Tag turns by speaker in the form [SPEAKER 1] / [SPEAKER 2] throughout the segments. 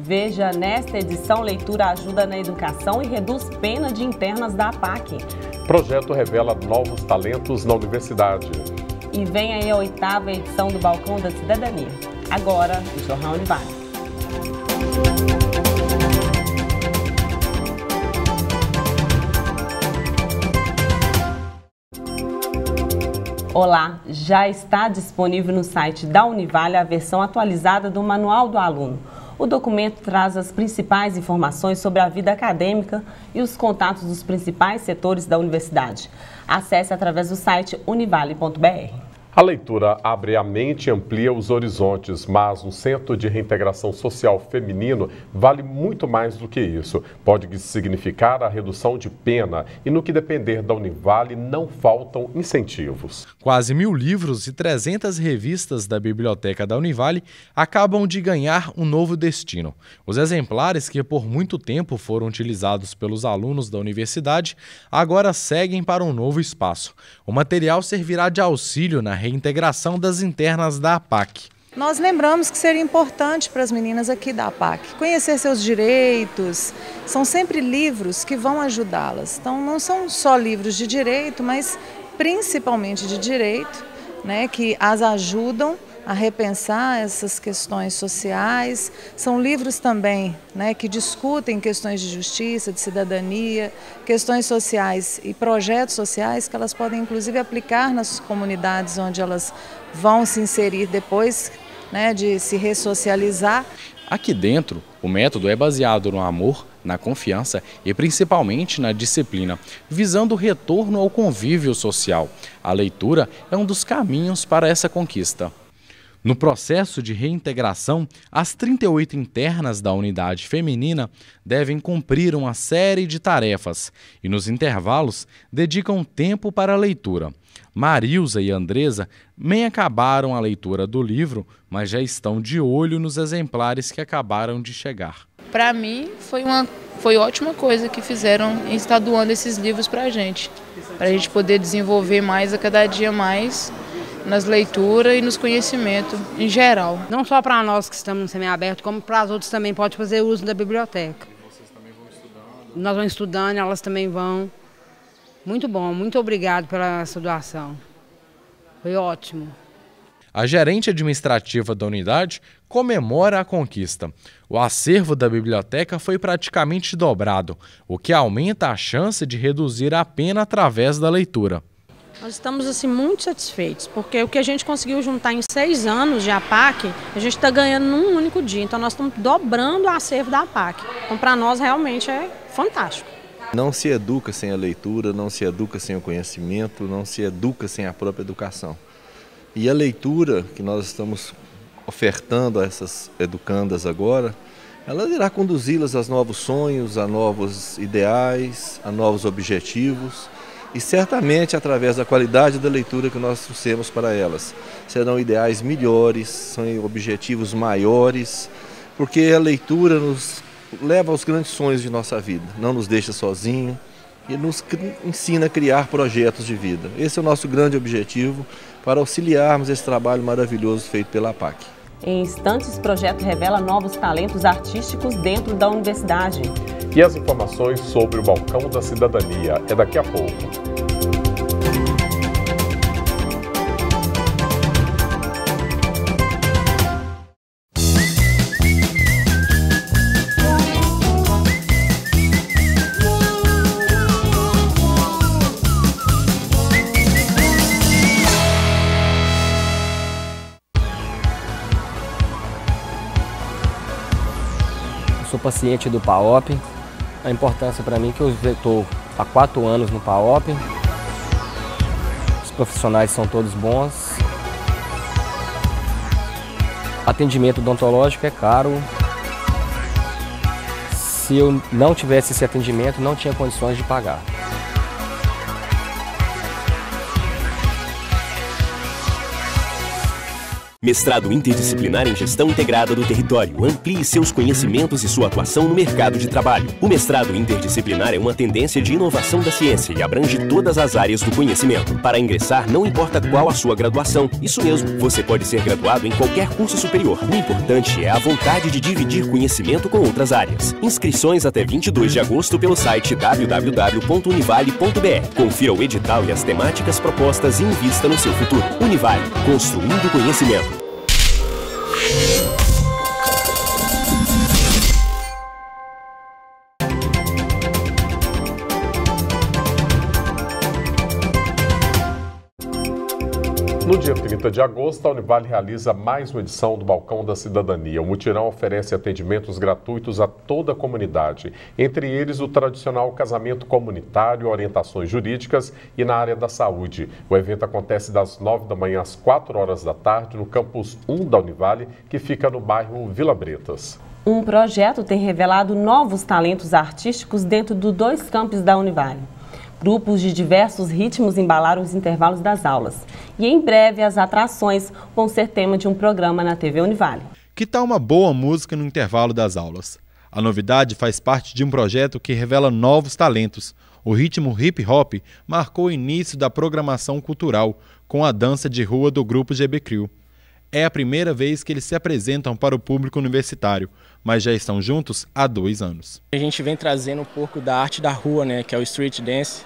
[SPEAKER 1] Veja nesta edição Leitura ajuda na educação e reduz pena de internas da APAC.
[SPEAKER 2] Projeto revela novos talentos na universidade.
[SPEAKER 1] E vem aí a oitava edição do Balcão da Cidadania. Agora, o Jornal Univale. Olá, já está disponível no site da Univale a versão atualizada do Manual do Aluno. O documento traz as principais informações sobre a vida acadêmica e os contatos dos principais setores da universidade. Acesse através do site univale.br.
[SPEAKER 2] A leitura abre a mente e amplia os horizontes, mas um centro de reintegração social feminino vale muito mais do que isso. Pode significar a redução de pena e, no que depender da Univale, não faltam incentivos.
[SPEAKER 3] Quase mil livros e 300 revistas da biblioteca da Univale acabam de ganhar um novo destino. Os exemplares que por muito tempo foram utilizados pelos alunos da universidade agora seguem para um novo espaço. O material servirá de auxílio na reintegração das internas da APAC.
[SPEAKER 4] Nós lembramos que seria importante para as meninas aqui da APAC conhecer seus direitos. São sempre livros que vão ajudá-las. Então, não são só livros de direito, mas principalmente de direito, né, que as ajudam a repensar essas questões sociais. São livros também né, que discutem questões de justiça, de cidadania, questões sociais e projetos sociais que elas podem inclusive aplicar nas comunidades onde elas vão se inserir depois né, de se ressocializar.
[SPEAKER 3] Aqui dentro, o método é baseado no amor, na confiança e principalmente na disciplina, visando o retorno ao convívio social. A leitura é um dos caminhos para essa conquista. No processo de reintegração, as 38 internas da unidade feminina devem cumprir uma série de tarefas e, nos intervalos, dedicam tempo para a leitura. Marilza e Andresa nem acabaram a leitura do livro, mas já estão de olho nos exemplares que acabaram de chegar.
[SPEAKER 5] Para mim, foi uma foi ótima coisa que fizeram em estar doando esses livros para a gente, para a gente poder desenvolver mais a cada dia mais nas leituras e nos conhecimentos em geral.
[SPEAKER 6] Não só para nós que estamos no semiaberto, como para as outras também pode fazer uso da biblioteca. Vocês também vão estudando? Nós vamos estudando, elas também vão. Muito bom, muito obrigado pela sua doação. Foi ótimo.
[SPEAKER 3] A gerente administrativa da unidade comemora a conquista. O acervo da biblioteca foi praticamente dobrado, o que aumenta a chance de reduzir a pena através da leitura.
[SPEAKER 7] Nós estamos assim muito satisfeitos, porque o que a gente conseguiu juntar em seis anos de APAC, a gente está ganhando num único dia. Então nós estamos dobrando o acervo da APAC. Então para nós realmente é fantástico.
[SPEAKER 8] Não se educa sem a leitura, não se educa sem o conhecimento, não se educa sem a própria educação. E a leitura que nós estamos ofertando a essas educandas agora, ela irá conduzi-las a novos sonhos, a novos ideais, a novos objetivos e certamente através da qualidade da leitura que nós trouxemos para elas. Serão ideais melhores, são objetivos maiores, porque a leitura nos leva aos grandes sonhos de nossa vida, não nos deixa sozinho e nos ensina a criar projetos de vida. Esse é o nosso grande objetivo para auxiliarmos esse trabalho maravilhoso feito pela PAC.
[SPEAKER 1] Em instantes, o projeto revela novos talentos artísticos dentro da universidade.
[SPEAKER 2] E as informações sobre o Balcão da Cidadania é daqui a pouco.
[SPEAKER 9] Sou paciente do PAOP. A importância para mim é que eu estou há quatro anos no PAOP. Os profissionais são todos bons. Atendimento odontológico é caro. Se eu não tivesse esse atendimento, não tinha condições de pagar.
[SPEAKER 10] Mestrado interdisciplinar em Gestão Integrada do Território. Amplie seus conhecimentos e sua atuação no mercado de trabalho. O mestrado interdisciplinar é uma tendência de inovação da ciência e abrange todas as áreas do conhecimento. Para ingressar, não importa qual a sua graduação. Isso mesmo, você pode ser graduado em qualquer curso superior. O importante é a vontade de dividir conhecimento com outras áreas. Inscrições até 22 de agosto pelo site www.univale.br. Confira o edital e as temáticas propostas e invista no seu futuro. Univale, construindo conhecimento.
[SPEAKER 2] No dia 30 de agosto, a Univale realiza mais uma edição do Balcão da Cidadania. O mutirão oferece atendimentos gratuitos a toda a comunidade, entre eles o tradicional casamento comunitário, orientações jurídicas e na área da saúde. O evento acontece das 9 da manhã às 4 horas da tarde no campus 1 da Univale, que fica no bairro Vila Bretas.
[SPEAKER 1] Um projeto tem revelado novos talentos artísticos dentro dos dois campos da Univale. Grupos de diversos ritmos embalaram os intervalos das aulas. E em breve as atrações vão ser tema de um programa na TV Univale.
[SPEAKER 11] Que tal uma boa música no intervalo das aulas? A novidade faz parte de um projeto que revela novos talentos. O ritmo hip hop marcou o início da programação cultural com a dança de rua do grupo GB Crew. É a primeira vez que eles se apresentam para o público universitário, mas já estão juntos há dois anos.
[SPEAKER 12] A gente vem trazendo um pouco da arte da rua, né, que é o street dance.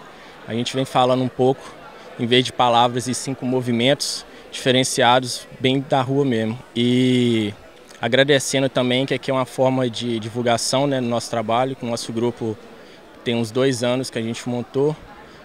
[SPEAKER 12] A gente vem falando um pouco, em vez de palavras e cinco movimentos diferenciados, bem da rua mesmo. E agradecendo também que aqui é uma forma de divulgação né, no nosso trabalho, com o nosso grupo tem uns dois anos que a gente montou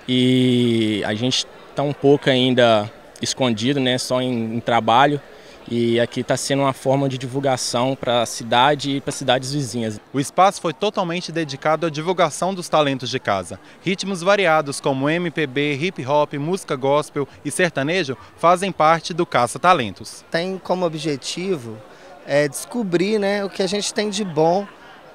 [SPEAKER 12] e a gente está um pouco ainda escondido, né, só em, em trabalho, e aqui está sendo uma forma de divulgação para a cidade e para cidades vizinhas.
[SPEAKER 11] O espaço foi totalmente dedicado à divulgação dos talentos de casa. Ritmos variados como MPB, hip hop, música gospel e sertanejo fazem parte do Caça Talentos.
[SPEAKER 13] Tem como objetivo é, descobrir né, o que a gente tem de bom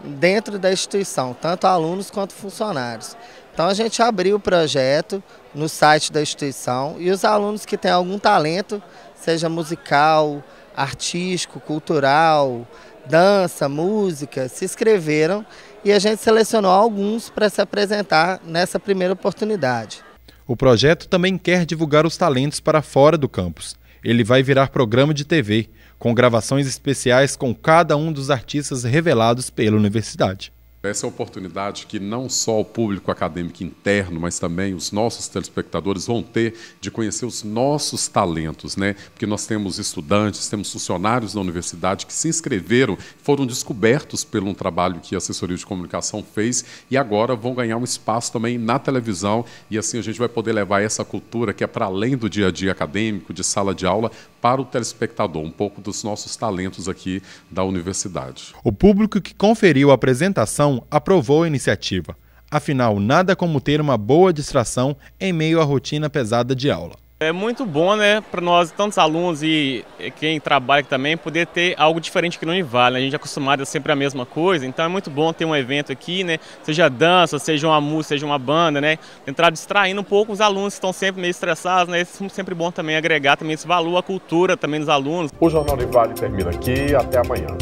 [SPEAKER 13] dentro da instituição, tanto alunos quanto funcionários. Então a gente abriu o projeto no site da instituição e os alunos que têm algum talento seja musical, artístico, cultural, dança, música, se inscreveram e a gente selecionou alguns para se apresentar nessa primeira oportunidade.
[SPEAKER 11] O projeto também quer divulgar os talentos para fora do campus. Ele vai virar programa de TV, com gravações especiais com cada um dos artistas revelados pela universidade.
[SPEAKER 2] Essa é a oportunidade que não só o público acadêmico interno, mas também os nossos telespectadores vão ter de conhecer os nossos talentos, né? Porque nós temos estudantes, temos funcionários da universidade que se inscreveram, foram descobertos pelo um trabalho que a assessoria de comunicação fez e agora vão ganhar um espaço também na televisão e assim a gente vai poder levar essa cultura que é para além do dia a dia acadêmico, de sala de aula, para o telespectador, um pouco dos nossos talentos aqui da universidade.
[SPEAKER 11] O público que conferiu a apresentação aprovou a iniciativa. Afinal, nada como ter uma boa distração em meio à rotina pesada de aula.
[SPEAKER 14] É muito bom, né, para nós, tantos alunos e quem trabalha aqui também, poder ter algo diferente que não Univale. Né? A gente é acostumado a sempre a mesma coisa, então é muito bom ter um evento aqui, né, seja dança, seja uma música, seja uma banda, né, tentar distraindo um pouco os alunos que estão sempre meio estressados, né, é sempre bom também agregar também esse valor à cultura também dos alunos.
[SPEAKER 2] O Jornal Univale termina aqui, até amanhã.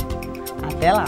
[SPEAKER 1] Até lá.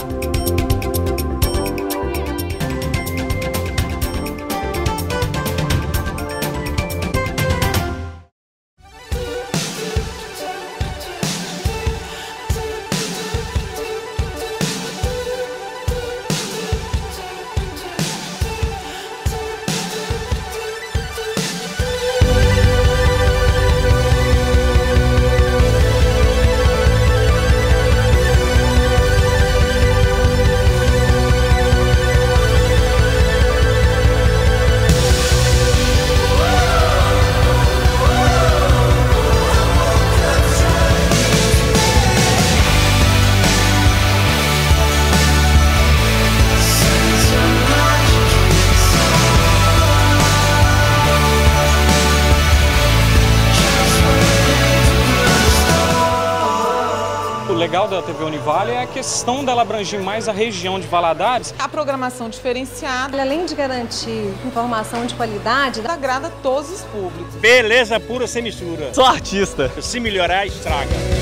[SPEAKER 15] Univale é a questão dela abranger mais a região de Valadares.
[SPEAKER 16] A programação diferenciada,
[SPEAKER 17] além de garantir informação de qualidade,
[SPEAKER 16] agrada a todos os públicos.
[SPEAKER 18] Beleza pura sem mistura.
[SPEAKER 19] Sou artista.
[SPEAKER 18] Se melhorar, estraga.